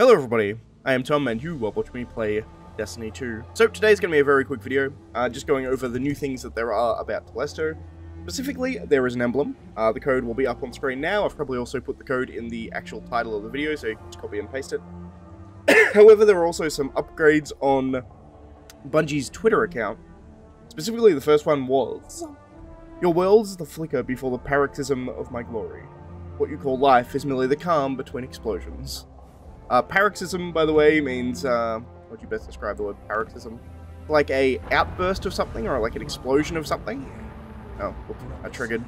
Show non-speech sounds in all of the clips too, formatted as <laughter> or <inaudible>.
Hello everybody, I am Tom and you are watching me play Destiny 2. So today's going to be a very quick video, uh, just going over the new things that there are about Telesto. Specifically, there is an emblem. Uh, the code will be up on screen now. I've probably also put the code in the actual title of the video, so you can just copy and paste it. <coughs> However, there are also some upgrades on Bungie's Twitter account. Specifically, the first one was... Your world's the flicker before the paroxysm of my glory. What you call life is merely the calm between explosions. Uh, paroxysm, by the way, means, uh, would you best describe the word paroxysm? Like a outburst of something, or like an explosion of something? Oh, whoops, I triggered.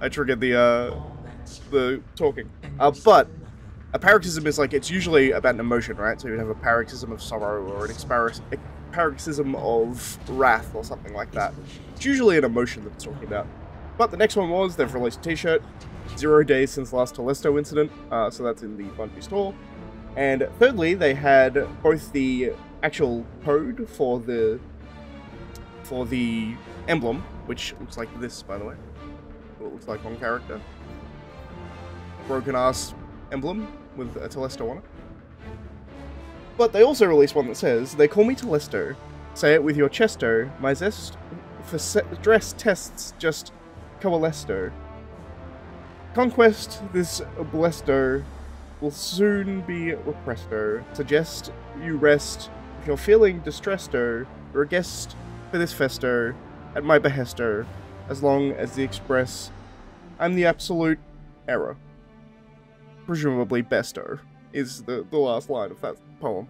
I triggered the, uh, the talking. Uh, but, a paroxysm is like, it's usually about an emotion, right? So you'd have a paroxysm of sorrow, or an a paroxysm of wrath, or something like that. It's usually an emotion that it's talking about. But the next one was, they've released a t-shirt, zero days since last Telesto incident, uh, so that's in the Bungie store. And thirdly, they had both the actual code for the for the emblem, which looks like this, by the way. What it looks like on character. Broken ass emblem with a Telesto on it. But they also released one that says, They call me Telesto. Say it with your chesto. My zest for dress tests just coalesced. Conquest this Blesto will soon be represto. Suggest you rest if you're feeling distressto, or a guest for this festo at my behesto, as long as the express I'm the absolute error. Presumably besto is the, the last line of that poem.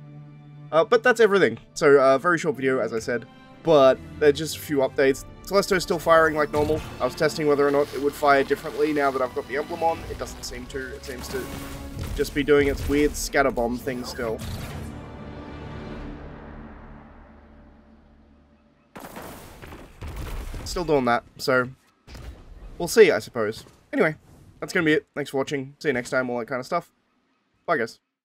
Uh, but that's everything. So, uh, very short video, as I said but there's just a few updates. Telesto's still firing like normal. I was testing whether or not it would fire differently now that I've got the emblem on. It doesn't seem to. It seems to just be doing its weird scatter bomb thing still. Still doing that, so we'll see, I suppose. Anyway, that's going to be it. Thanks for watching. See you next time, all that kind of stuff. Bye, guys.